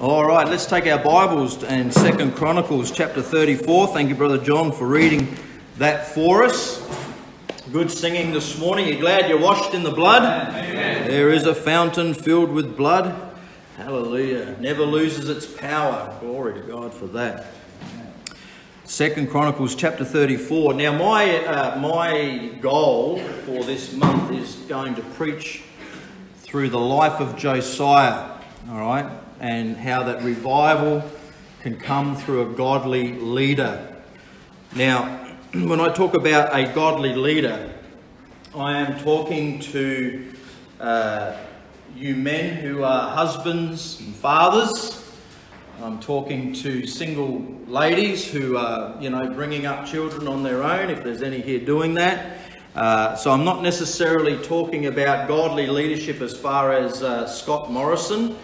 All right, let's take our Bibles and Second Chronicles chapter 34. Thank you, Brother John, for reading that for us. Good singing this morning. You're glad you're washed in the blood? Amen. There is a fountain filled with blood. Hallelujah. Never loses its power. Glory to God for that. Second Chronicles chapter 34. Now, my, uh, my goal for this month is going to preach through the life of Josiah. All right? And how that revival can come through a godly leader. Now, when I talk about a godly leader, I am talking to uh, you men who are husbands and fathers. I'm talking to single ladies who are, you know, bringing up children on their own, if there's any here doing that. Uh, so I'm not necessarily talking about godly leadership as far as uh, Scott Morrison,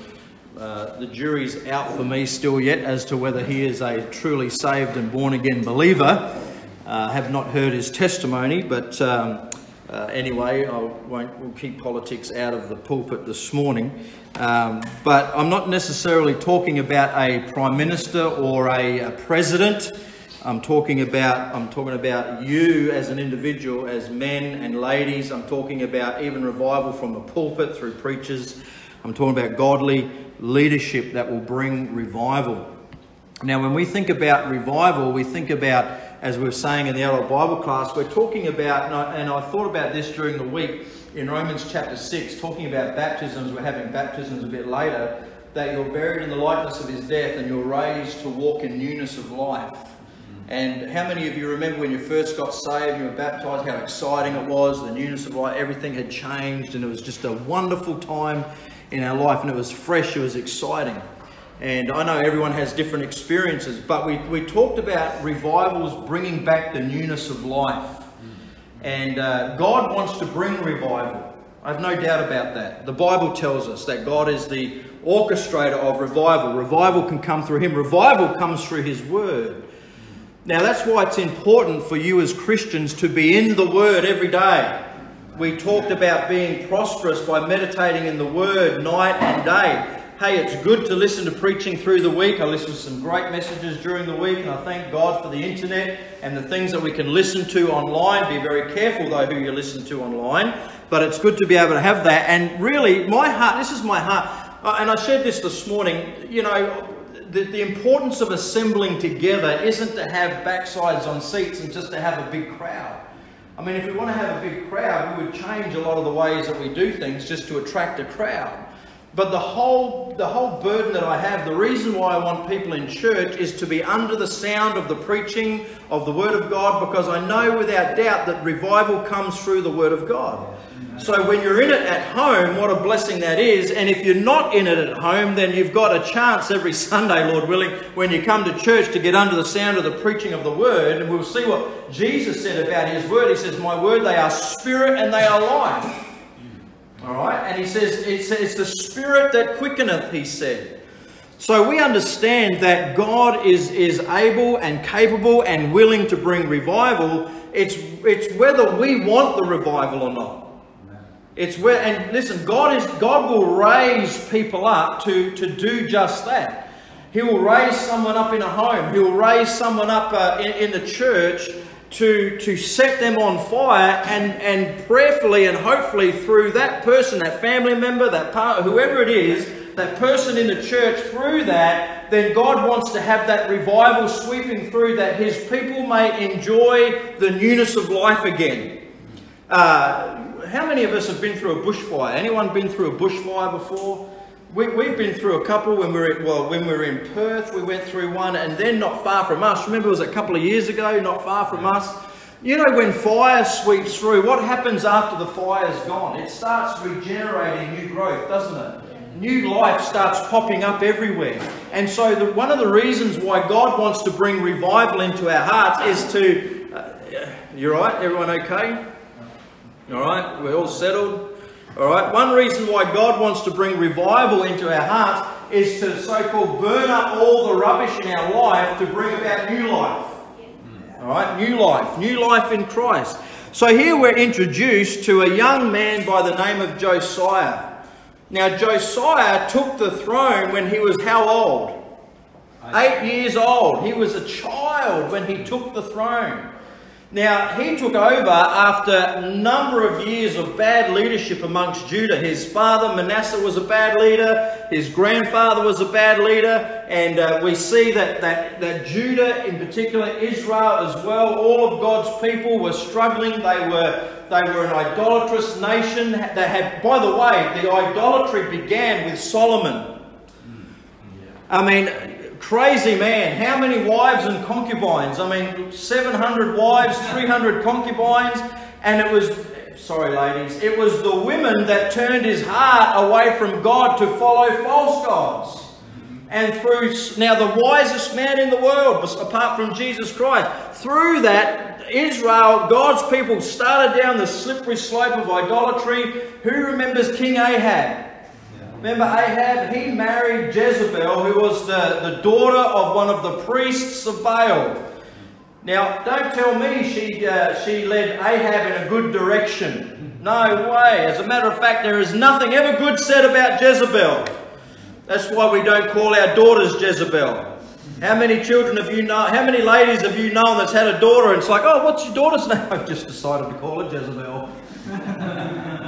uh, the jury's out for me still yet as to whether he is a truly saved and born again believer. Uh, have not heard his testimony, but um, uh, anyway, I won't we'll keep politics out of the pulpit this morning. Um, but I'm not necessarily talking about a prime minister or a, a president. I'm talking about I'm talking about you as an individual, as men and ladies. I'm talking about even revival from the pulpit through preachers. I'm talking about godly leadership that will bring revival. Now, when we think about revival, we think about, as we were saying in the adult Bible class, we're talking about, and I, and I thought about this during the week in Romans chapter 6, talking about baptisms. We're having baptisms a bit later, that you're buried in the likeness of his death and you're raised to walk in newness of life. And how many of you remember when you first got saved, you were baptized, how exciting it was, the newness of life, everything had changed, and it was just a wonderful time in our life and it was fresh, it was exciting. And I know everyone has different experiences, but we, we talked about revivals bringing back the newness of life. And uh, God wants to bring revival. I have no doubt about that. The Bible tells us that God is the orchestrator of revival. Revival can come through Him, revival comes through His Word. Now, that's why it's important for you as Christians to be in the Word every day we talked about being prosperous by meditating in the Word night and day. Hey, it's good to listen to preaching through the week. I listen to some great messages during the week, and I thank God for the internet and the things that we can listen to online. Be very careful, though, who you listen to online. But it's good to be able to have that. And really, my heart, this is my heart, uh, and I shared this this morning, you know, the, the importance of assembling together isn't to have backsides on seats and just to have a big crowd. I mean, if we want to have a big crowd, we would change a lot of the ways that we do things just to attract a crowd. But the whole, the whole burden that I have, the reason why I want people in church is to be under the sound of the preaching of the Word of God because I know without doubt that revival comes through the Word of God. So when you're in it at home, what a blessing that is. And if you're not in it at home, then you've got a chance every Sunday, Lord willing, when you come to church to get under the sound of the preaching of the word. And we'll see what Jesus said about his word. He says, My word, they are spirit and they are life. All right? And he says, It's, it's the spirit that quickeneth, he said. So we understand that God is, is able and capable and willing to bring revival. It's, it's whether we want the revival or not. It's where, and listen, God is God will raise people up to, to do just that. He will raise someone up in a home. He will raise someone up uh, in, in the church to, to set them on fire and, and prayerfully and hopefully through that person, that family member, that part, whoever it is, that person in the church, through that, then God wants to have that revival sweeping through that his people may enjoy the newness of life again. Uh, how many of us have been through a bushfire? Anyone been through a bushfire before? We, have been through a couple when we were well when we were in Perth. We went through one, and then not far from us. Remember, it was a couple of years ago, not far from us. You know, when fire sweeps through, what happens after the fire's gone? It starts regenerating new growth, doesn't it? New life starts popping up everywhere. And so, the, one of the reasons why God wants to bring revival into our hearts is to. Uh, you're right, everyone okay? All right, we're all settled. All right, one reason why God wants to bring revival into our hearts is to so called burn up all the rubbish in our life to bring about new life. All right, new life, new life in Christ. So here we're introduced to a young man by the name of Josiah. Now, Josiah took the throne when he was how old? Eight years old. He was a child when he took the throne. Now, he took over after a number of years of bad leadership amongst Judah. His father, Manasseh, was a bad leader. His grandfather was a bad leader. And uh, we see that, that, that Judah, in particular Israel as well, all of God's people were struggling. They were, they were an idolatrous nation. They had, by the way, the idolatry began with Solomon. I mean, Crazy man. How many wives and concubines? I mean, 700 wives, 300 concubines, and it was, sorry ladies, it was the women that turned his heart away from God to follow false gods. And through, now the wisest man in the world, apart from Jesus Christ, through that, Israel, God's people started down the slippery slope of idolatry. Who remembers King Ahab? Remember Ahab? He married Jezebel, who was the, the daughter of one of the priests of Baal. Now, don't tell me she, uh, she led Ahab in a good direction. No way. As a matter of fact, there is nothing ever good said about Jezebel. That's why we don't call our daughters Jezebel. How many children have you known, how many ladies have you known that's had a daughter and it's like, oh, what's your daughter's name? I've just decided to call her Jezebel.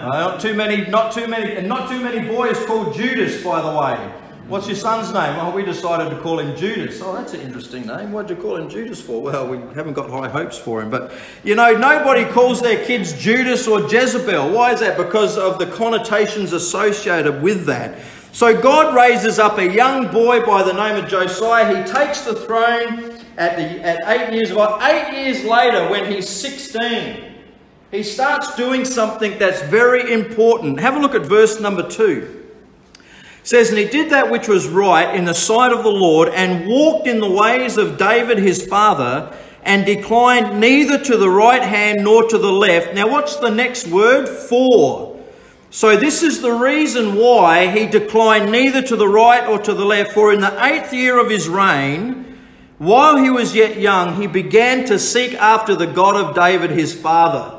Not too many, not too many, and not too many boys called Judas, by the way. What's your son's name? Oh, we decided to call him Judas. Oh, that's an interesting name. What'd you call him Judas for? Well, we haven't got high hopes for him. But, you know, nobody calls their kids Judas or Jezebel. Why is that? Because of the connotations associated with that. So God raises up a young boy by the name of Josiah. He takes the throne at, the, at eight years old. Eight years later, when he's 16, he starts doing something that's very important. Have a look at verse number 2. It says, And he did that which was right in the sight of the Lord, and walked in the ways of David his father, and declined neither to the right hand nor to the left. Now, what's the next word? For. So, this is the reason why he declined neither to the right or to the left. For in the eighth year of his reign, while he was yet young, he began to seek after the God of David his father.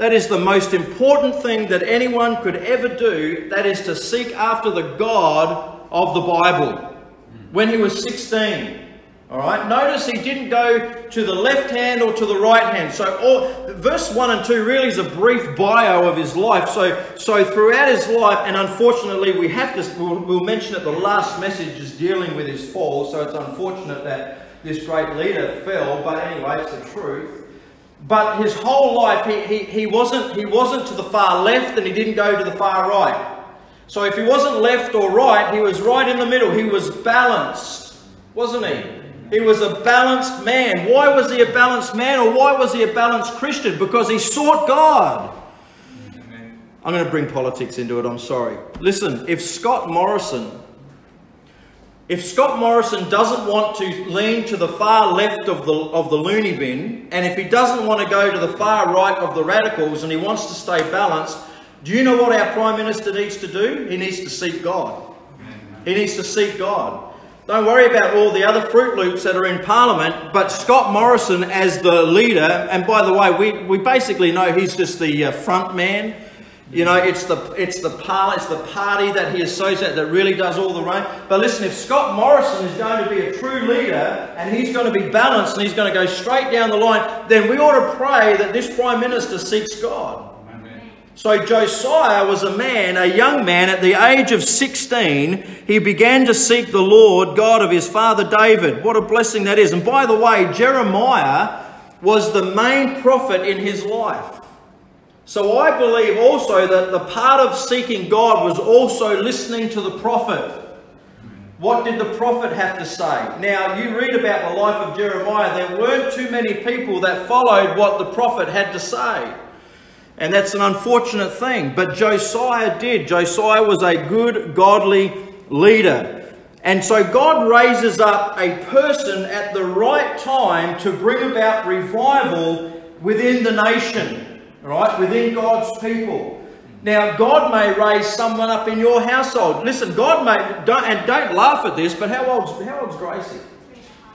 That is the most important thing that anyone could ever do. That is to seek after the God of the Bible. When he was 16. All right. Notice he didn't go to the left hand or to the right hand. So, all, verse one and two really is a brief bio of his life. So, so throughout his life, and unfortunately, we have to. We'll, we'll mention that the last message is dealing with his fall. So it's unfortunate that this great leader fell. But anyway, it's the truth. But his whole life, he, he, he, wasn't, he wasn't to the far left and he didn't go to the far right. So if he wasn't left or right, he was right in the middle. He was balanced, wasn't he? He was a balanced man. Why was he a balanced man or why was he a balanced Christian? Because he sought God. I'm going to bring politics into it, I'm sorry. Listen, if Scott Morrison if Scott Morrison doesn't want to lean to the far left of the, of the loony bin, and if he doesn't want to go to the far right of the radicals and he wants to stay balanced, do you know what our Prime Minister needs to do? He needs to seek God. He needs to seek God. Don't worry about all the other Fruit Loops that are in Parliament, but Scott Morrison as the leader, and by the way, we, we basically know he's just the uh, front man you know, it's the it's the par, it's the party that he associates that really does all the running. But listen, if Scott Morrison is going to be a true leader and he's going to be balanced and he's going to go straight down the line, then we ought to pray that this prime minister seeks God. So Josiah was a man, a young man at the age of 16. He began to seek the Lord God of his father David. What a blessing that is. And by the way, Jeremiah was the main prophet in his life. So I believe also that the part of seeking God was also listening to the prophet. What did the prophet have to say? Now, you read about the life of Jeremiah, there weren't too many people that followed what the prophet had to say. And that's an unfortunate thing. But Josiah did. Josiah was a good, godly leader. And so God raises up a person at the right time to bring about revival within the nation right, within God's people. Now, God may raise someone up in your household. Listen, God may, don't, and don't laugh at this, but how old's, how old's Gracie?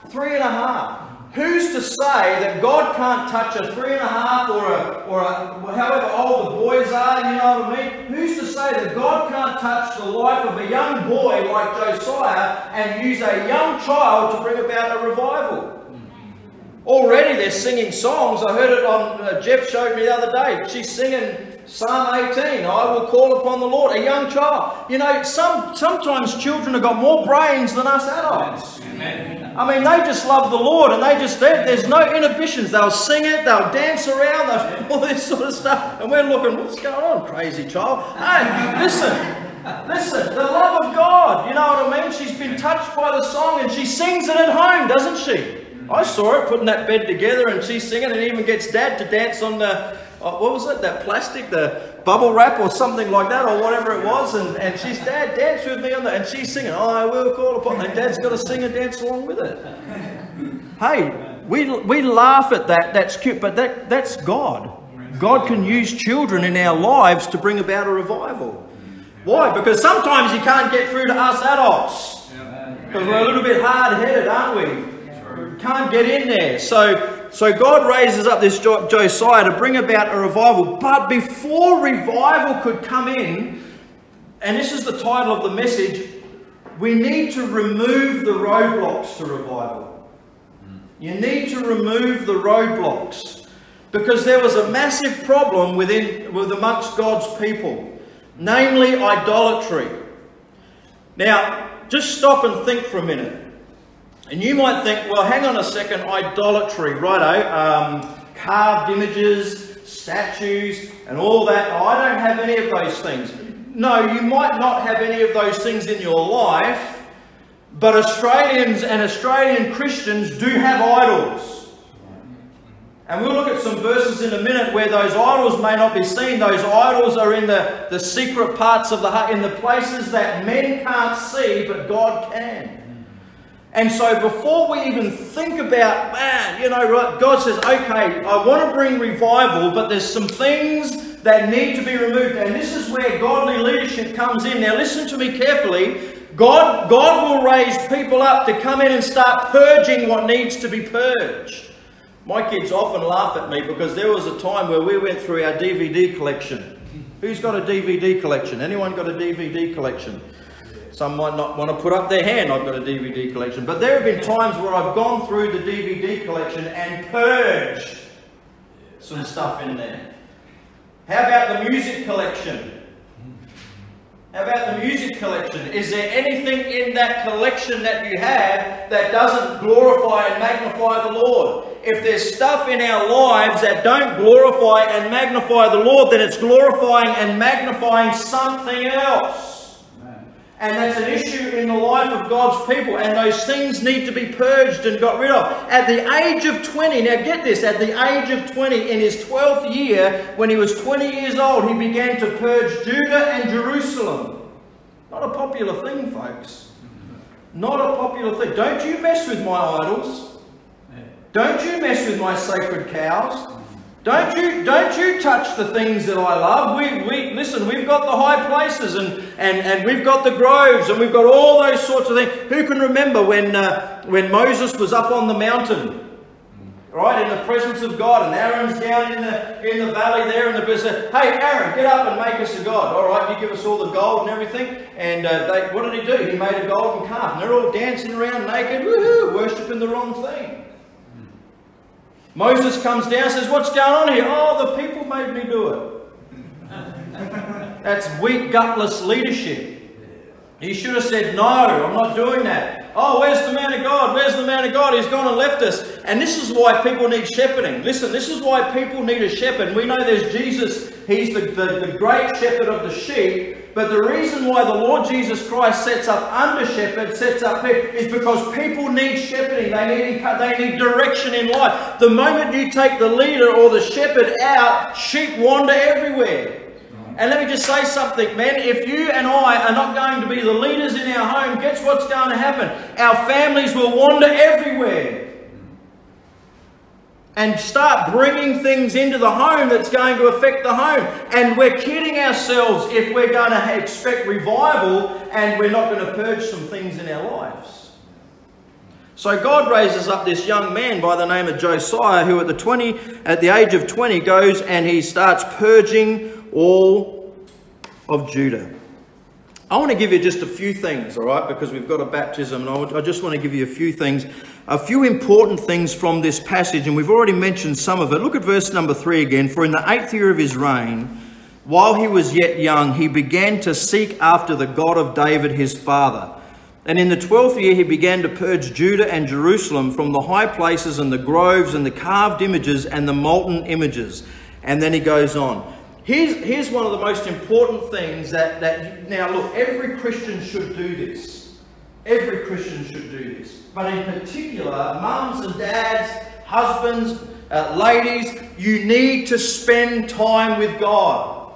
Three and a half. Who's to say that God can't touch a three and a half or a, or a, however old the boys are, you know what I mean? Who's to say that God can't touch the life of a young boy like Josiah and use a young child to bring about a revival? Already they're singing songs. I heard it on, uh, Jeff showed me the other day. She's singing Psalm 18, I will call upon the Lord, a young child. You know, some sometimes children have got more brains than us adults. Amen. I mean, they just love the Lord and they just, there's no inhibitions. They'll sing it, they'll dance around, they'll, all this sort of stuff. And we're looking, what's going on, crazy child? Hey, listen. Listen, the love of God, you know what I mean? She's been touched by the song and she sings it at home, doesn't she? I saw her putting that bed together and she's singing and even gets dad to dance on the, uh, what was it, that plastic, the bubble wrap or something like that or whatever it was. And, and she's, dad, dance with me on that. And she's singing, oh, I will call upon. And dad's got to sing and dance along with it. Hey, we, we laugh at that. That's cute, but that, that's God. God can use children in our lives to bring about a revival. Why? Because sometimes you can't get through to us adults. Because we're a little bit hard headed, aren't we? Can't get in there. So, so God raises up this Josiah to bring about a revival. But before revival could come in, and this is the title of the message, we need to remove the roadblocks to revival. You need to remove the roadblocks. Because there was a massive problem within, with amongst God's people, namely idolatry. Now, just stop and think for a minute. And you might think, well, hang on a second, idolatry, righto, um, carved images, statues, and all that. Oh, I don't have any of those things. No, you might not have any of those things in your life, but Australians and Australian Christians do have idols. And we'll look at some verses in a minute where those idols may not be seen. Those idols are in the, the secret parts of the heart, in the places that men can't see, but God can. And so before we even think about, man, you know, God says, okay, I want to bring revival, but there's some things that need to be removed. And this is where godly leadership comes in. Now listen to me carefully. God, God will raise people up to come in and start purging what needs to be purged. My kids often laugh at me because there was a time where we went through our DVD collection. Who's got a DVD collection? Anyone got a DVD collection? Some might not want to put up their hand, I've got a DVD collection. But there have been times where I've gone through the DVD collection and purged some stuff in there. How about the music collection? How about the music collection? Is there anything in that collection that you have that doesn't glorify and magnify the Lord? If there's stuff in our lives that don't glorify and magnify the Lord, then it's glorifying and magnifying something else. And that's an issue in the life of God's people. And those things need to be purged and got rid of. At the age of 20, now get this, at the age of 20, in his 12th year, when he was 20 years old, he began to purge Judah and Jerusalem. Not a popular thing, folks. Not a popular thing. Don't you mess with my idols. Don't you mess with my sacred cows. Don't you, don't you touch the things that I love. We, we, listen, we've got the high places and, and, and we've got the groves and we've got all those sorts of things. Who can remember when, uh, when Moses was up on the mountain? Right, in the presence of God, and Aaron's down in the in the valley there, and the person said, "Hey, Aaron, get up and make us a god." All right, you give us all the gold and everything. And uh, they, what did he do? He made a golden calf, and they're all dancing around naked, woohoo, worshiping the wrong thing. Moses comes down says, What's going on here? Oh, the people made me do it. That's weak, gutless leadership. He should have said, No, I'm not doing that. Oh, where's the man of God? Where's the man of God? He's gone and left us. And this is why people need shepherding. Listen, this is why people need a shepherd. We know there's Jesus, he's the, the, the great shepherd of the sheep. But the reason why the Lord Jesus Christ sets up under shepherds, sets up is because people need shepherding. They need, they need direction in life. The moment you take the leader or the shepherd out, sheep wander everywhere. And let me just say something, man. If you and I are not going to be the leaders in our home, guess what's going to happen? Our families will wander everywhere and start bringing things into the home that's going to affect the home. And we're kidding ourselves if we're going to expect revival and we're not going to purge some things in our lives. So God raises up this young man by the name of Josiah, who at the 20, at the age of 20, goes and he starts purging all of Judah. I want to give you just a few things, all right, because we've got a baptism, and I just want to give you a few things, a few important things from this passage, and we've already mentioned some of it. Look at verse number three again. For in the eighth year of his reign, while he was yet young, he began to seek after the God of David his father. And in the twelfth year, he began to purge Judah and Jerusalem from the high places and the groves and the carved images and the molten images. And then he goes on. Here's, here's one of the most important things that, that, now look, every Christian should do this. Every Christian should do this. But in particular, mums and dads, husbands, uh, ladies, you need to spend time with God.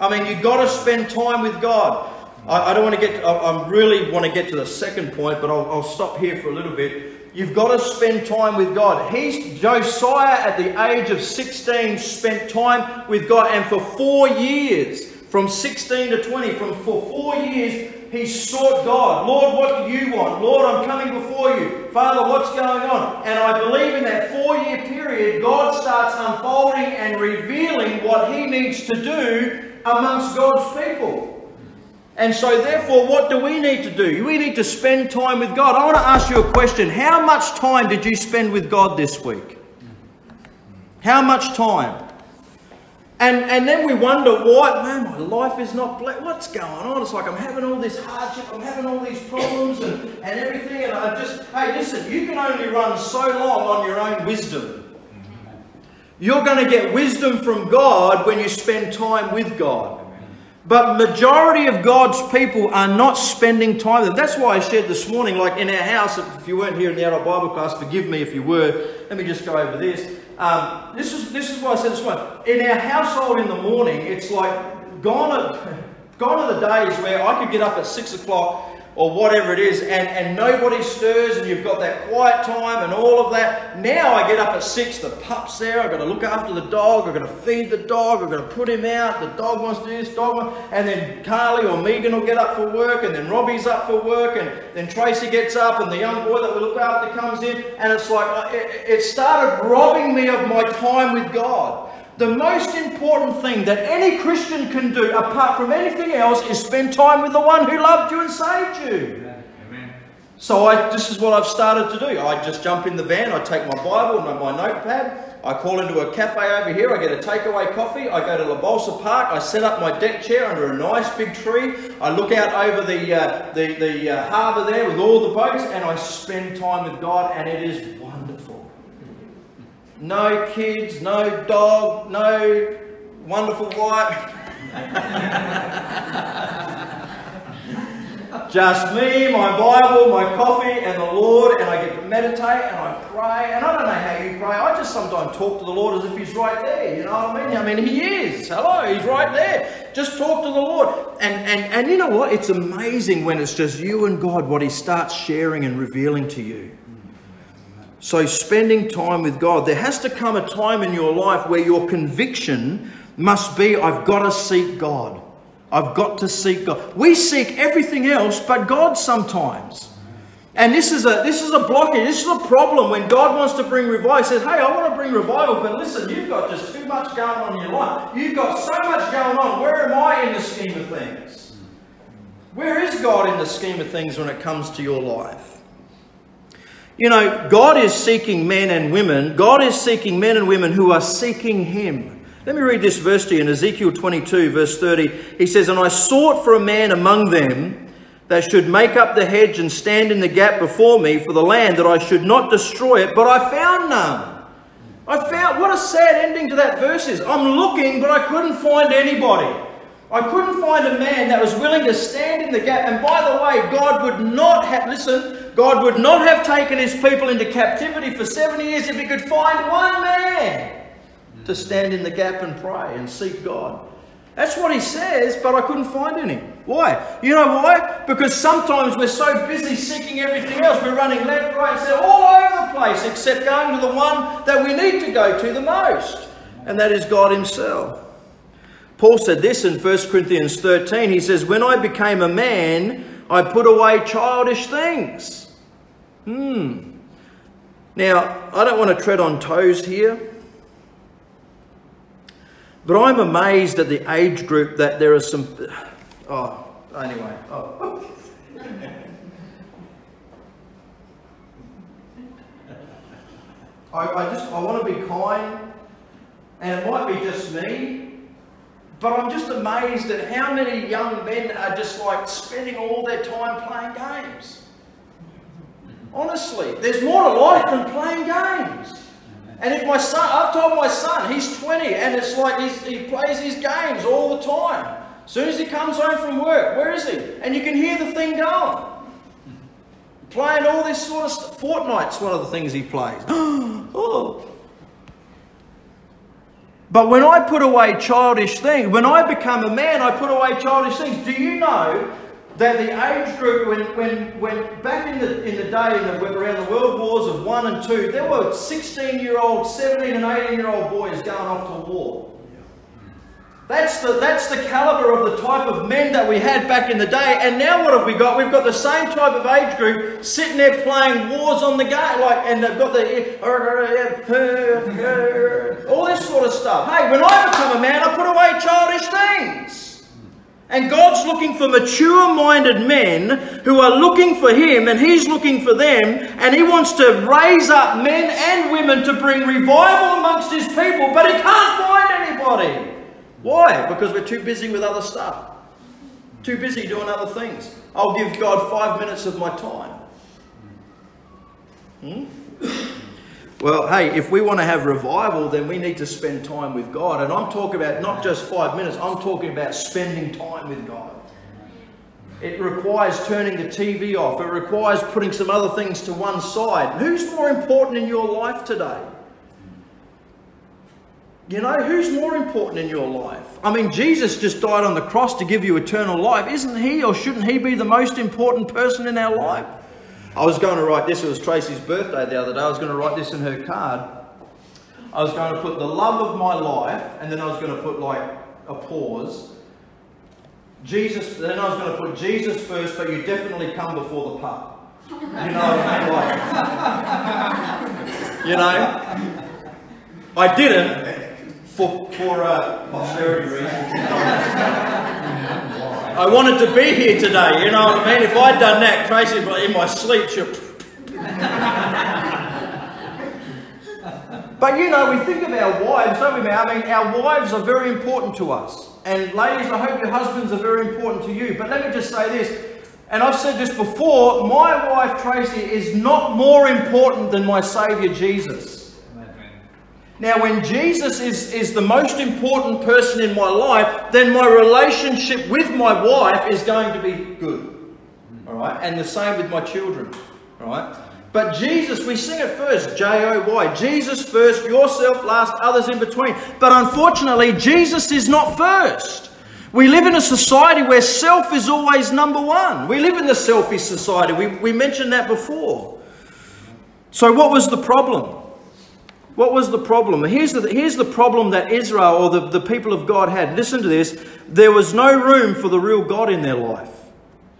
I mean, you've got to spend time with God. I, I don't want to get, I, I, really want to get to the second point, but I'll, I'll stop here for a little bit. You've got to spend time with God. He's Josiah at the age of 16 spent time with God, and for four years, from 16 to 20, from for four years, he sought God. Lord, what do you want? Lord, I'm coming before you. Father, what's going on? And I believe in that four year period, God starts unfolding and revealing what he needs to do amongst God's people. And so, therefore, what do we need to do? We need to spend time with God. I want to ask you a question. How much time did you spend with God this week? How much time? And, and then we wonder why, man, my life is not blessed. What's going on? It's like I'm having all this hardship, I'm having all these problems and, and everything. And I just, hey, listen, you can only run so long on your own wisdom. You're going to get wisdom from God when you spend time with God. But majority of God's people are not spending time them. That's why I shared this morning, like in our house, if you weren't here in the adult Bible class, forgive me if you were. Let me just go over this. Um, this is this is why I said this one. In our household in the morning, it's like gone are, gone are the days where I could get up at six o'clock or whatever it is, and, and nobody stirs, and you've got that quiet time and all of that. Now I get up at six, the pup's there, I've got to look after the dog, I've got to feed the dog, I've got to put him out, the dog wants to do this, dog wants, and then Carly or Megan will get up for work, and then Robbie's up for work, and then Tracy gets up, and the young boy that we look after comes in, and it's like, uh, it, it started robbing me of my time with God. The most important thing that any Christian can do, apart from anything else, is spend time with the one who loved you and saved you. Amen. So I, this is what I've started to do. I just jump in the van, I take my Bible and my notepad, I call into a cafe over here, I get a takeaway coffee, I go to La Bolsa Park, I set up my deck chair under a nice big tree, I look out over the, uh, the, the uh, harbour there with all the boats, and I spend time with God, and it is no kids, no dog, no wonderful wife. Just me, my Bible, my coffee, and the Lord, and I get to meditate and I pray. And I don't know how you pray. I just sometimes talk to the Lord as if He's right there. You know what I mean? I mean, He is. Hello, He's right there. Just talk to the Lord. And and and you know what? It's amazing when it's just you and God what He starts sharing and revealing to you. So, spending time with God, there has to come a time in your life where your conviction must be I've got to seek God. I've got to seek God. We seek everything else but God sometimes. And this is a this is a blockage. This is a problem when God wants to bring revival. He says, Hey, I want to bring revival, but listen, you've got just too much going on in your life. You've got so much going on. Where am I in the scheme of things? Where is God in the scheme of things when it comes to your life? You know, God is seeking men and women. God is seeking men and women who are seeking Him. Let me read this verse to you in Ezekiel 22, verse 30. He says, And I sought for a man among them that should make up the hedge and stand in the gap before me for the land, that I should not destroy it, but I found none. I found, what a sad ending to that verse is. I'm looking, but I couldn't find anybody. I couldn't find a man that was willing to stand in the gap. And by the way, God would not have, listen, God would not have taken his people into captivity for 70 years if he could find one man to stand in the gap and pray and seek God. That's what he says, but I couldn't find any. Why? You know why? Because sometimes we're so busy seeking everything else, we're running left, right, center, all over the place, except going to the one that we need to go to the most, and that is God Himself. Paul said this in 1 Corinthians 13. He says, When I became a man, I put away childish things. Hmm. Now, I don't want to tread on toes here, but I'm amazed at the age group that there are some. Oh, anyway. Oh. I, I just I want to be kind, and it might be just me, but I'm just amazed at how many young men are just like spending all their time playing games. Honestly, there's more to life than playing games. And if my son, I've told my son, he's 20, and it's like he plays his games all the time. As soon as he comes home from work, where is he? And you can hear the thing going. Playing all this sort of stuff. Fortnite's one of the things he plays. oh. But when I put away childish things, when I become a man, I put away childish things. Do you know that the age group, when, when, when back in the, in the day, in the, around the world wars of 1 and 2, there were 16 year old, 17 and 18 year old boys going off to war. That's the, that's the caliber of the type of men that we had back in the day. And now what have we got? We've got the same type of age group sitting there playing wars on the game, like, and they've got the all this sort of stuff. Hey, when I become a man, I put away childish things. And God's looking for mature minded men who are looking for Him and He's looking for them. And He wants to raise up men and women to bring revival amongst His people, but He can't find anybody. Why? Because we're too busy with other stuff. Too busy doing other things. I'll give God five minutes of my time. Hmm? Well, hey, if we want to have revival, then we need to spend time with God. And I'm talking about not just five minutes, I'm talking about spending time with God. It requires turning the TV off, it requires putting some other things to one side. Who's more important in your life today? You know, who's more important in your life? I mean, Jesus just died on the cross to give you eternal life. Isn't he or shouldn't he be the most important person in our life? I was going to write this, it was Tracy's birthday the other day. I was going to write this in her card. I was going to put the love of my life, and then I was going to put like a pause. Jesus, then I was going to put Jesus first, but you definitely come before the pup. You know what I mean? Like, you know? I didn't for, for uh, posterity reasons. I wanted to be here today, you know what I mean? If I'd done that, Tracy, in my sleep, but you know, we think of our wives, don't we? I mean, our wives are very important to us. And ladies, I hope your husbands are very important to you. But let me just say this, and I've said this before my wife Tracy is not more important than my Saviour Jesus. Now, when Jesus is, is the most important person in my life, then my relationship with my wife is going to be good. All right? And the same with my children. All right? But Jesus, we sing it first, J O Y. Jesus first, yourself last, others in between. But unfortunately, Jesus is not first. We live in a society where self is always number one. We live in the selfish society. We, we mentioned that before. So, what was the problem? What was the problem? Here's the, here's the problem that Israel or the, the people of God had. Listen to this. There was no room for the real God in their life.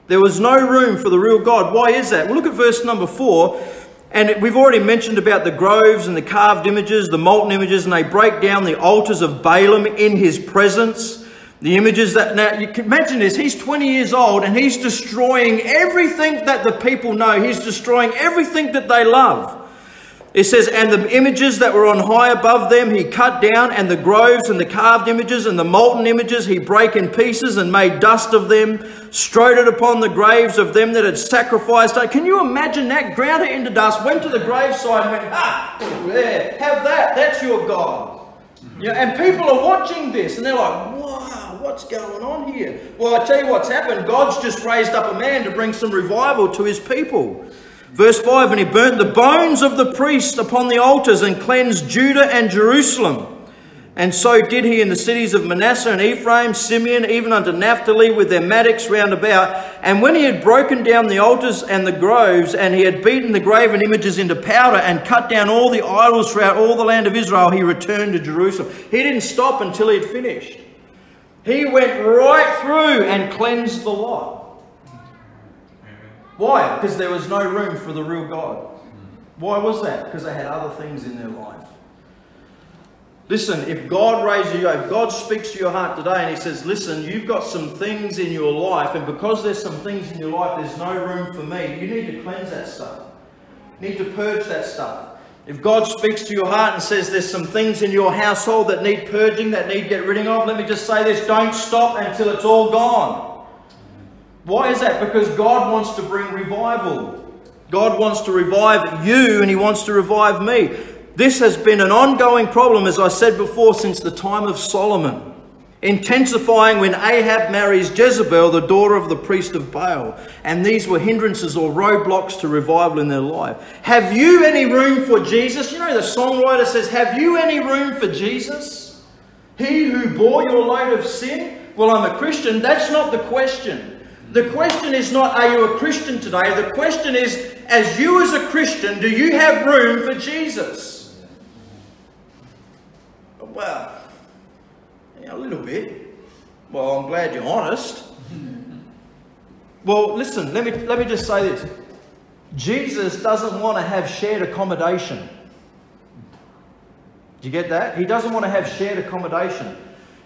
There was no room for the real God. Why is that? Well, look at verse number four. And we've already mentioned about the groves and the carved images, the molten images, and they break down the altars of Baalim in his presence. The images that now you can imagine this, he's 20 years old and he's destroying everything that the people know. He's destroying everything that they love. It says, And the images that were on high above them he cut down, and the groves and the carved images and the molten images he brake in pieces and made dust of them, strode it upon the graves of them that had sacrificed. Can you imagine that? Ground it into dust, went to the graveside and went, Ah, there, have that, that's your God. Yeah, and people are watching this and they're like, wow, what's going on here? Well, I tell you what's happened. God's just raised up a man to bring some revival to his people. Verse 5 And he burnt the bones of the priests upon the altars and cleansed Judah and Jerusalem. And so did he in the cities of Manasseh and Ephraim, Simeon, even unto Naphtali with their mattocks round about. And when he had broken down the altars and the groves, and he had beaten the graven images into powder, and cut down all the idols throughout all the land of Israel, he returned to Jerusalem. He didn't stop until he had finished. He went right through and cleansed the lot. Why? Because there was no room for the real God. Why was that? Because they had other things in their life. Listen, if God raises you, if God speaks to your heart today and He says, Listen, you've got some things in your life, and because there's some things in your life, there's no room for me, you need to cleanse that stuff. You need to purge that stuff. If God speaks to your heart and says there's some things in your household that need purging, that need get rid of, let me just say this don't stop until it's all gone. Why is that? Because God wants to bring revival. God wants to revive you and He wants to revive me. This has been an ongoing problem, as I said before, since the time of Solomon, intensifying when Ahab marries Jezebel, the daughter of the priest of Baal. And these were hindrances or roadblocks to revival in their life. Have you any room for Jesus? You know, the songwriter says, Have you any room for Jesus? He who bore your load of sin? Well, I'm a Christian. That's not the question. The question is not, Are you a Christian today? The question is, as you as a Christian, do you have room for Jesus? Well, yeah, a little bit. Well, I'm glad you're honest. well, listen, let me, let me just say this. Jesus doesn't want to have shared accommodation. Do you get that? He doesn't want to have shared accommodation.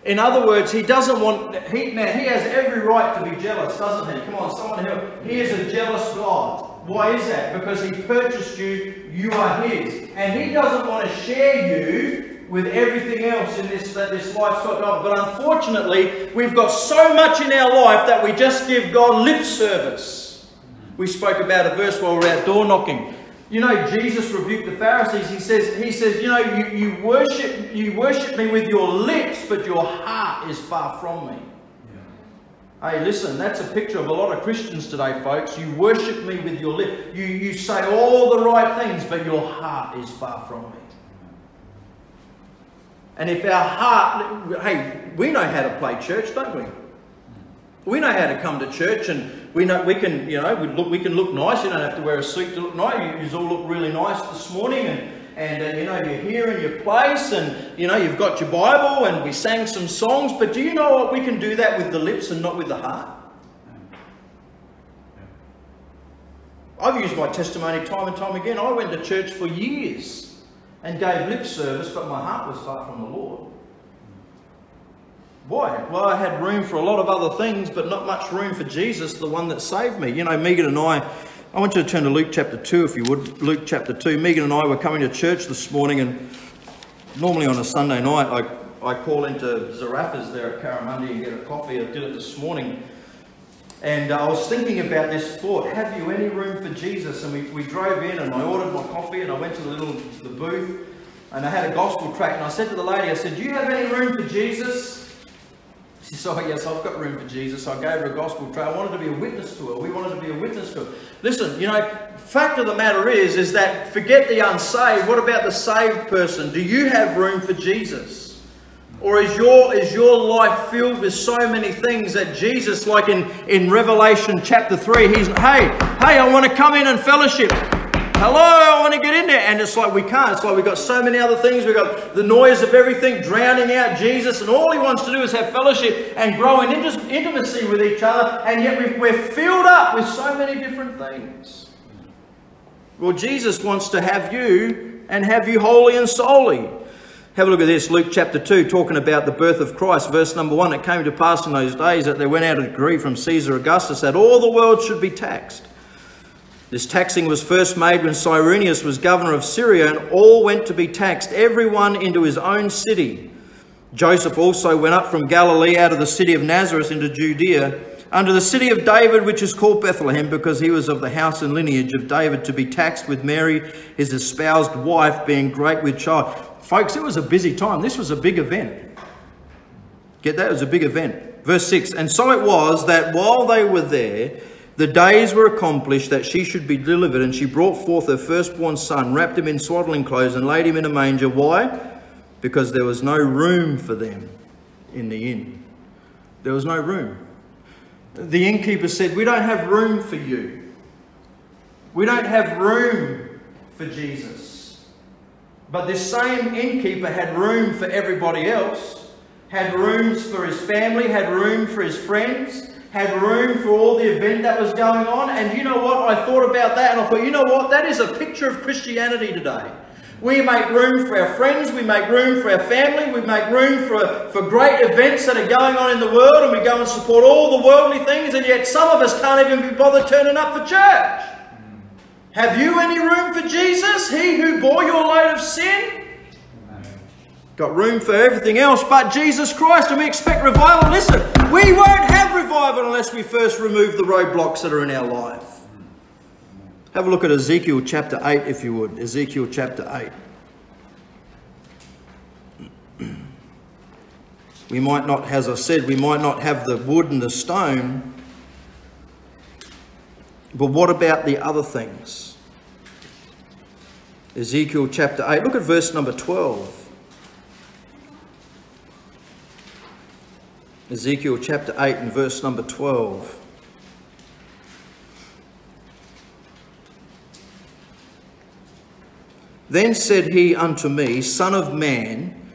In other words, he doesn't want, he, now he has every right to be jealous, doesn't he? Come on, someone help. He is a jealous God. Why is that? Because he purchased you, you are his. And he doesn't want to share you with everything else in this that this life's got But unfortunately, we've got so much in our life that we just give God lip service. We spoke about a verse while we are out door knocking. You know, Jesus rebuked the Pharisees. He says, He says, you know, you, you worship you worship me with your lips, but your heart is far from me. Yeah. Hey, listen, that's a picture of a lot of Christians today, folks. You worship me with your lips. You, you say all the right things, but your heart is far from me. And if our heart, hey, we know how to play church, don't we? We know how to come to church, and we know we can, you know, we look, we can look nice. You don't have to wear a suit to look nice. You, all look really nice this morning, and and uh, you know you're here in your place, and you know you've got your Bible, and we sang some songs. But do you know what? We can do that with the lips and not with the heart. I've used my testimony time and time again. I went to church for years and gave lip service, but my heart was far from the Lord. Why? Well, I had room for a lot of other things, but not much room for Jesus, the one that saved me. You know, Megan and I, I want you to turn to Luke chapter 2, if you would. Luke chapter 2. Megan and I were coming to church this morning, and normally on a Sunday night, I, I call into Zarraffa's there at Karamundi and get a coffee. I did it this morning. And uh, I was thinking about this thought, have you any room for Jesus? And we, we drove in and I ordered my coffee and I went to the little the booth and I had a gospel tract and I said to the lady, I said, do you have any room for Jesus? Oh yes, I've got room for Jesus. I gave her a gospel tract. I wanted to be a witness to her. We wanted to be a witness to her. Listen, you know, fact of the matter is, is that forget the unsaved. What about the saved person? Do you have room for Jesus? Or is your, is your life filled with so many things that Jesus, like in, in Revelation chapter 3, he's, hey, hey, I want to come in and fellowship. Hello, I want to get in there. And it's like we can't. It's like we've got so many other things. We've got the noise of everything drowning out Jesus. And all he wants to do is have fellowship and grow in intimacy with each other. And yet we're filled up with so many different things. Well, Jesus wants to have you and have you wholly and solely. Have a look at this, Luke chapter 2, talking about the birth of Christ. Verse number 1 It came to pass in those days that there went out a decree from Caesar Augustus that all the world should be taxed. This taxing was first made when Cyrenius was governor of Syria, and all went to be taxed, everyone into his own city. Joseph also went up from Galilee out of the city of Nazareth into Judea, unto the city of David, which is called Bethlehem, because he was of the house and lineage of David, to be taxed with Mary, his espoused wife, being great with child. Folks, it was a busy time. This was a big event. Get that? It was a big event. Verse 6 And so it was that while they were there, the days were accomplished that she should be delivered, and she brought forth her firstborn son, wrapped him in swaddling clothes, and laid him in a manger. Why? Because there was no room for them in the inn. There was no room. The innkeeper said, We don't have room for you. We don't have room for Jesus. But this same innkeeper had room for everybody else, had rooms for his family, had room for his friends, had room for all the event that was going on. And you know what? I thought about that and I thought, you know what? That is a picture of Christianity today. We make room for our friends, we make room for our family, we make room for, for great events that are going on in the world, and we go and support all the worldly things, and yet some of us can't even be bothered turning up for church. Have you any room for Jesus, He who bore your load of sin? Got room for everything else but Jesus Christ, and we expect revival. Listen, we won't have revival unless we first remove the roadblocks that are in our life. Have a look at Ezekiel chapter 8, if you would. Ezekiel chapter 8. We might not, as I said, we might not have the wood and the stone, but what about the other things? Ezekiel chapter 8. Look at verse number 12. Ezekiel chapter 8 and verse number 12. Then said he unto me, Son of man,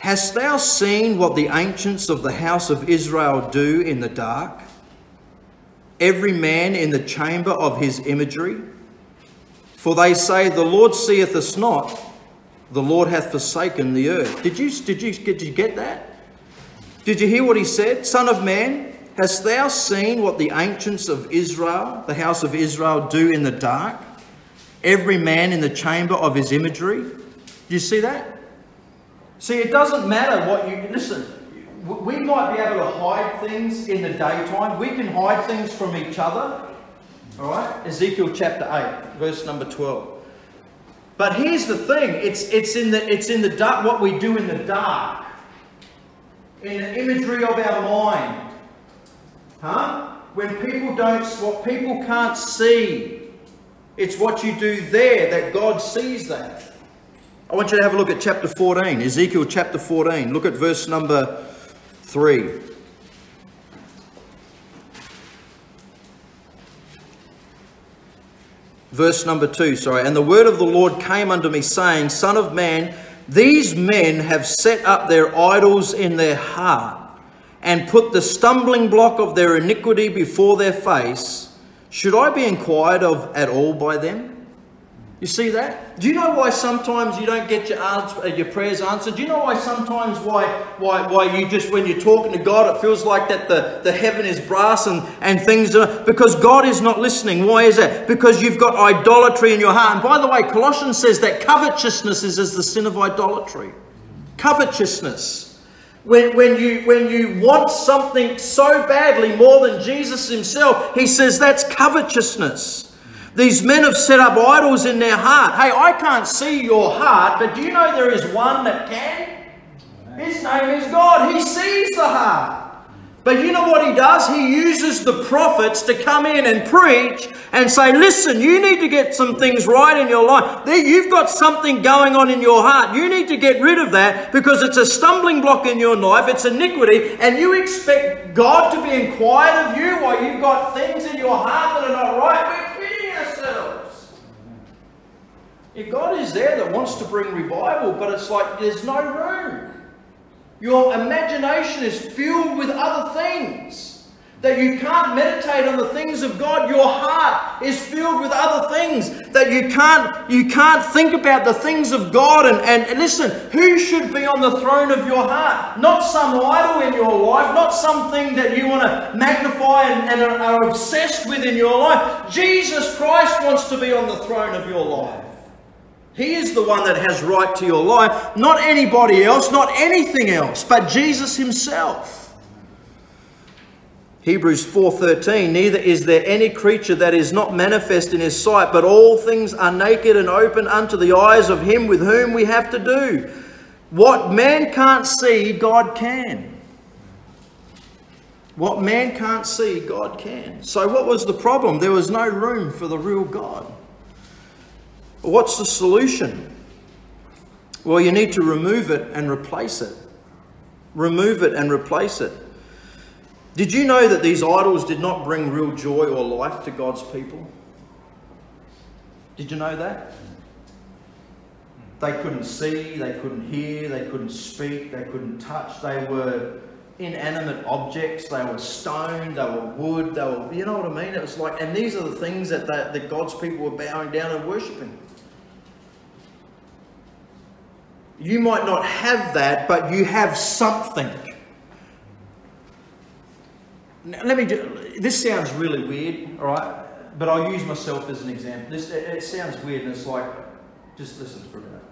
hast thou seen what the ancients of the house of Israel do in the dark? Every man in the chamber of his imagery? For they say, The Lord seeth us not, the Lord hath forsaken the earth. Did you, did you, did you get that? Did you hear what he said? Son of man, hast thou seen what the ancients of Israel, the house of Israel, do in the dark? every man in the chamber of his imagery. Do you see that? See, it doesn't matter what you listen. We might be able to hide things in the daytime. We can hide things from each other. All right? Ezekiel chapter 8, verse number 12. But here's the thing, it's it's in the it's in the dark what we do in the dark. In the imagery of our mind. Huh? When people don't what people can't see it's what you do there that God sees that. I want you to have a look at chapter 14, Ezekiel chapter 14. Look at verse number 3. Verse number 2, sorry. And the word of the Lord came unto me, saying, Son of man, these men have set up their idols in their heart and put the stumbling block of their iniquity before their face should I be inquired of at all by them? You see that? Do you know why sometimes you don't get your answer, uh, your prayers answered? Do you know why sometimes why why why you just when you're talking to God it feels like that the, the heaven is brass and, and things are because God is not listening. Why is that? Because you've got idolatry in your heart. And by the way, Colossians says that covetousness is as the sin of idolatry. Covetousness. When, when, you, when you want something so badly more than Jesus himself, he says that's covetousness. These men have set up idols in their heart. Hey, I can't see your heart, but do you know there is one that can? His name is God. He sees the heart. But you know what he does? He uses the prophets to come in and preach and say, listen, you need to get some things right in your life. You've got something going on in your heart. You need to get rid of that because it's a stumbling block in your life. It's iniquity. And you expect God to be inquired of you while you've got things in your heart that are not right. Yeah, God is there that wants to bring revival, but it's like there's no room. Your imagination is filled with other things. That you can't meditate on the things of God. Your heart is filled with other things. That you can't, you can't think about the things of God. And, and, listen, who should be on the throne of your heart? Not some idol in your life, not something that you want to magnify and, and are obsessed with in your life. Jesus Christ wants to be on the throne of your life. He is the one that has right to your life, not anybody else, not anything else, but Jesus himself. Hebrews 4:13 Neither is there any creature that is not manifest in his sight but all things are naked and open unto the eyes of him with whom we have to do. What man can't see God can. What man can't see God can. So what was the problem? There was no room for the real God. What's the solution? Well, you need to remove it and replace it. Remove it and replace it. Did you know that these idols did not bring real joy or life to God's people? Did you know that? They couldn't see, they couldn't hear, they couldn't speak, they couldn't touch. They were inanimate objects. They were stone, they were wood, they were, you know what I mean? It was like, and these are the things that, they, that God's people were bowing down and worshipping. You might not have that, but you have something. Now, let me do, this sounds really weird, all right? But I'll use myself as an example. This it, it sounds weird, and it's like, just listen for a minute.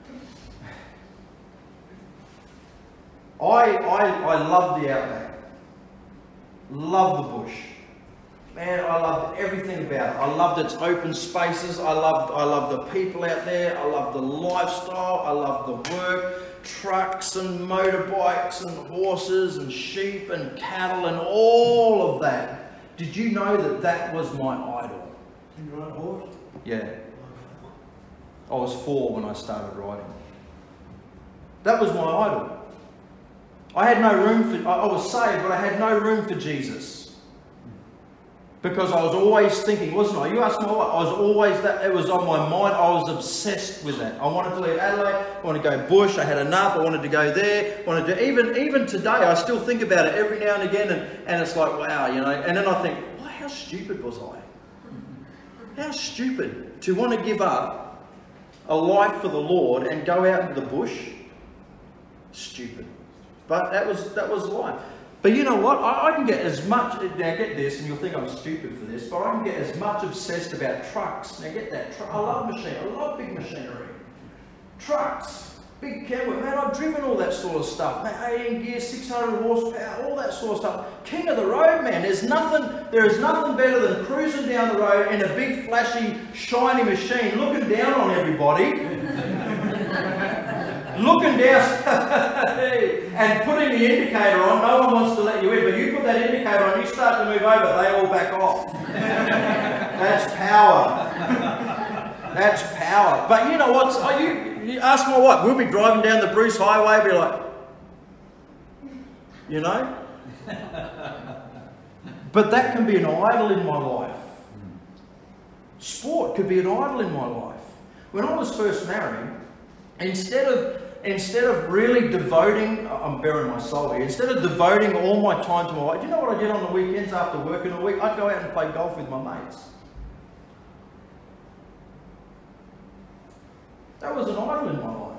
I, I, I love the outback. Love the bush. Man, I loved everything about it. I loved its open spaces. I loved, I loved the people out there. I loved the lifestyle. I loved the work. Trucks and motorbikes and horses and sheep and cattle and all of that. Did you know that that was my idol? Can you ride a horse? Yeah. I was four when I started riding. That was my idol. I had no room for, I was saved, but I had no room for Jesus. Because I was always thinking, wasn't I? You asked me? I was always that, it was on my mind. I was obsessed with that. I wanted to leave Adelaide, I wanted to go bush, I had enough, I wanted to go there, I wanted to, even, even today, I still think about it every now and again, and, and it's like, wow, you know, and then I think, well, how stupid was I? How stupid to want to give up a life for the Lord and go out into the bush? Stupid. But that was that was life. But you know what? I, I, can get as much. Now get this, and you'll think I'm stupid for this, but I can get as much obsessed about trucks. Now get that. I love machine. I love big machinery. Trucks, big camera. Man, I've driven all that sort of stuff. Man, 18 gear, 600 horsepower, all that sort of stuff. King of the road, man. There's nothing. There is nothing better than cruising down the road in a big, flashy, shiny machine, looking down on everybody looking down and putting the indicator on. No one wants to let you in, but you put that indicator on, you start to move over, they all back off. That's power. That's power. But you know what? Oh, you, you ask my wife, we'll be driving down the Bruce Highway, be like, you know? But that can be an idol in my life. Sport could be an idol in my life. When I was first married, instead of instead of really devoting, I'm bearing my soul here, instead of devoting all my time to my wife, do you know what I did on the weekends after working a week? I'd go out and play golf with my mates. That was an idol in my life.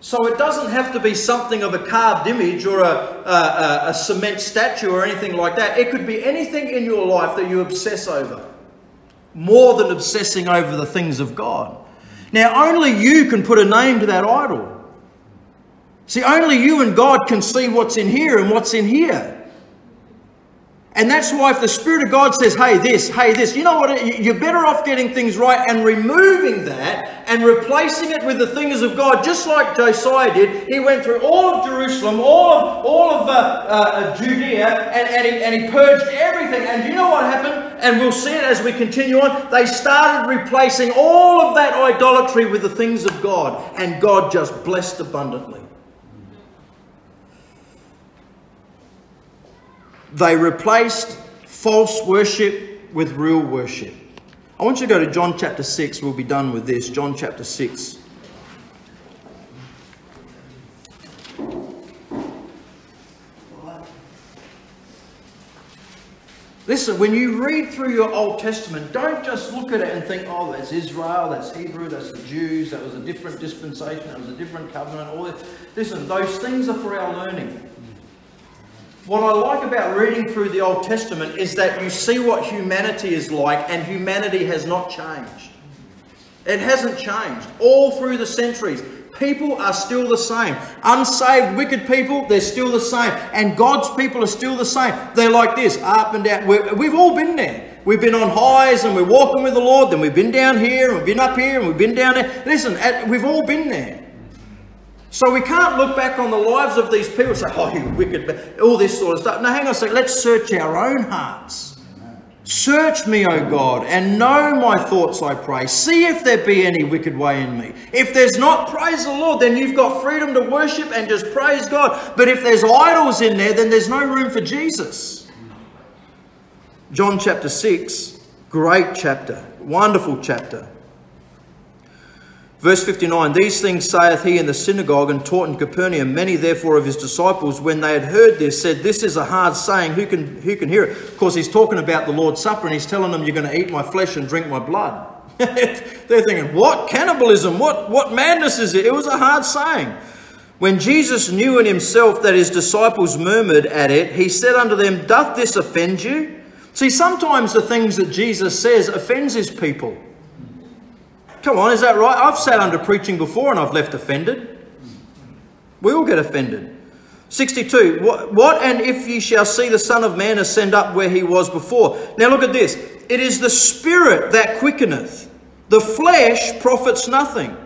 So it doesn't have to be something of a carved image or a, a, a, cement statue or anything like that. It could be anything in your life that you obsess over, more than obsessing over the things of God. Now, only you can put a name to that idol. See, only you and God can see what's in here and what's in here. And that's why if the Spirit of God says, hey, this, hey, this, you know what? You're better off getting things right and removing that and replacing it with the things of God, just like Josiah did. He went through all of Jerusalem, all of, all of uh, uh, Judea, and, and, he, and he purged everything. And you know what happened? And we'll see it as we continue on. They started replacing all of that idolatry with the things of God, and God just blessed abundantly. They replaced false worship with real worship. I want you to go to John chapter 6. We'll be done with this. John chapter 6. Listen, when you read through your Old Testament, don't just look at it and think, oh, that's Israel, that's Hebrew, that's the Jews, that was a different dispensation, that was a different covenant. All this. Listen, those things are for our learning. What I like about reading through the Old Testament is that you see what humanity is like, and humanity has not changed. It hasn't changed. All through the centuries, people are still the same. Unsaved, wicked people, they're still the same. And God's people are still the same. They're like this, up and down. we we've all been there. We've been on highs and we're walking with the Lord, then we've been down here, and we've been up here, and we've been down there. Listen, we've all been there. So we can't look back on the lives of these people and say, oh, you wicked, all this sort of stuff. No, hang on a second. Let's search our own hearts. Search me, O God, and know my thoughts, I pray. See if there be any wicked way in me. If there's not, praise the Lord, then you've got freedom to worship and just praise God. But if there's idols in there, then there's no room for Jesus. John chapter 6, great chapter, wonderful chapter. Verse 59 These things saith he in the synagogue and taught in Capernaum. Many therefore of his disciples, when they had heard this, said, This is a hard saying. Who can, who can hear it? Of course, he's talking about the Lord's Supper and he's telling them, You're going to eat my flesh and drink my blood. They're thinking, What? Cannibalism? What, what madness is it? It was a hard saying. When Jesus knew in himself that his disciples murmured at it, he said unto them, Doth this offend you? See, sometimes the things that Jesus says offends his people. Come on, is that right? I've sat under preaching before and I've left offended. We all get offended. 62. What, what and if ye shall see the Son of Man ascend up where he was before? Now look at this. It is the Spirit that quickeneth, the flesh profits nothing.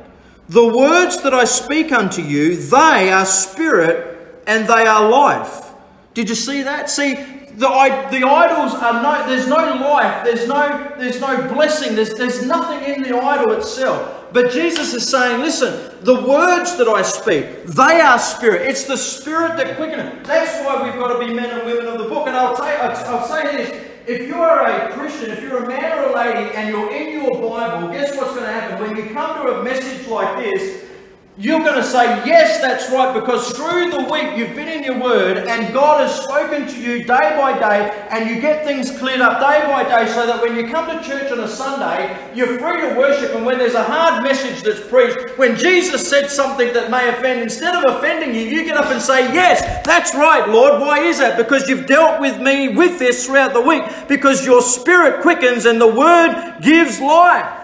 The words that I speak unto you, they are spirit and they are life. Did you see that? See, the, the idols are no, there's no life, there's no, there's no blessing, there's, there's nothing in the idol itself. But Jesus is saying, listen, the words that I speak, they are spirit. It's the spirit that quickeneth. That's why we've got to be men and women of the book. And I'll, you, I'll say this if you are a Christian, if you're a man or a lady and you're in your Bible, guess what's going to happen? When you come to a message like this, you're going to say, Yes, that's right, because through the week you've been in your word and God has spoken to you day by day and you get things cleared up day by day so that when you come to church on a Sunday, you're free to worship. And when there's a hard message that's preached, when Jesus said something that may offend, instead of offending you, you get up and say, Yes, that's right, Lord. Why is that? Because you've dealt with me with this throughout the week, because your spirit quickens and the word gives life.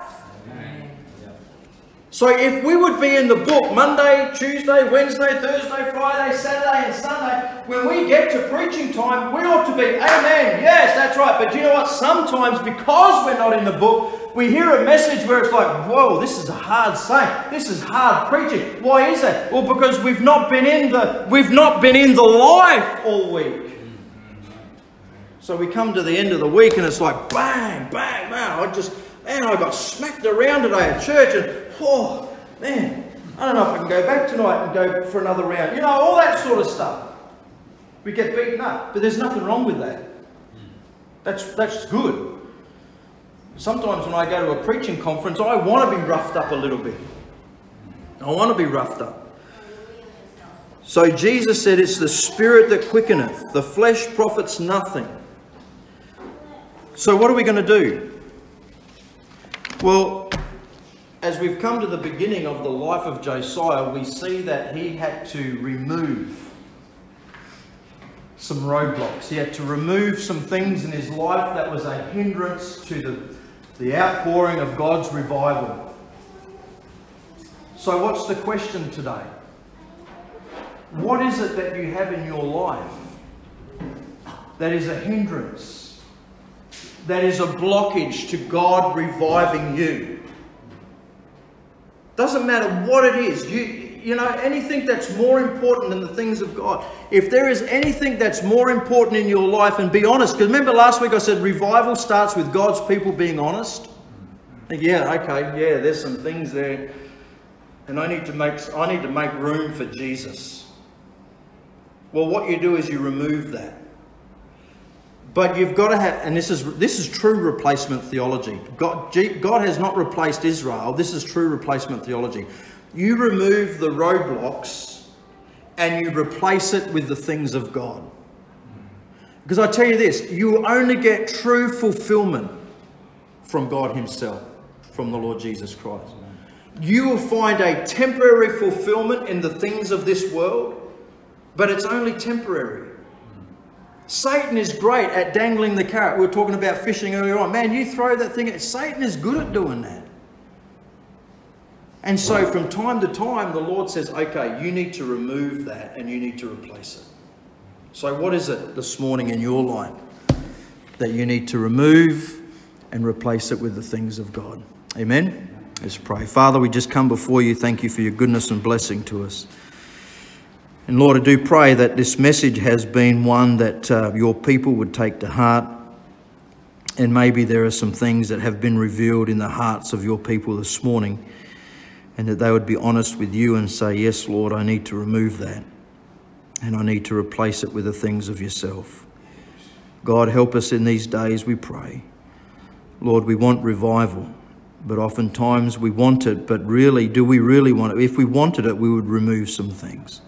So if we would be in the book Monday, Tuesday, Wednesday, Thursday, Friday, Saturday, and Sunday, when we get to preaching time, we ought to be, Amen. Yes, that's right. But you know what? Sometimes because we're not in the book, we hear a message where it's like, whoa, this is a hard saying. This is hard preaching. Why is that? Well, because we've not been in the we've not been in the life all week. So we come to the end of the week and it's like bang, bang, bang. I just man, I got smacked around today at church and oh, man, I don't know if I can go back tonight and go for another round. You know, all that sort of stuff. We get beaten up, but there's nothing wrong with that. That's, that's good. Sometimes when I go to a preaching conference, I want to be roughed up a little bit. I want to be roughed up. So Jesus said, It's the spirit that quickeneth, the flesh profits nothing. So, what are we going to do? Well, as we've come to the beginning of the life of Josiah, we see that he had to remove some roadblocks. He had to remove some things in his life that was a hindrance to the, the outpouring of God's revival. So, what's the question today? What is it that you have in your life that is a hindrance, that is a blockage to God reviving you? Doesn't matter what it is. You, you know, anything that's more important than the things of God. If there is anything that's more important in your life, and be honest, because remember last week I said revival starts with God's people being honest. Think, yeah, okay, yeah, there's some things there, and I need to make I need to make room for Jesus. Well, what you do is you remove that. But you've got to have, and this is this is true replacement theology. God, God has not replaced Israel. This is true replacement theology. You remove the roadblocks and you replace it with the things of God. Because I tell you this, you only get true fulfillment from God Himself, from the Lord Jesus Christ. You will find a temporary fulfillment in the things of this world, but it's only temporary. Satan is great at dangling the carrot. We were talking about fishing earlier on. Man, you throw that thing at Satan is good at doing that. And so from time to time, the Lord says, okay, you need to remove that and you need to replace it. So, what is it this morning in your life that you need to remove and replace it with the things of God? Amen? Let's pray. Father, we just come before you. Thank you for your goodness and blessing to us. And Lord, I do pray that this message has been one that uh, your people would take to heart. And maybe there are some things that have been revealed in the hearts of your people this morning, and that they would be honest with you and say, Yes, Lord, I need to remove that, and I need to replace it with the things of yourself. God, help us in these days, we pray. Lord, we want revival, but oftentimes we want it, but really, do we really want it? If we wanted it, we would remove some things.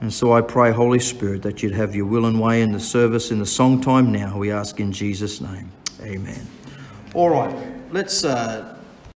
And so I pray, Holy Spirit, that you'd have your will and way in the service, in the song time now. We ask in Jesus' name. Amen. All right, let's. Uh,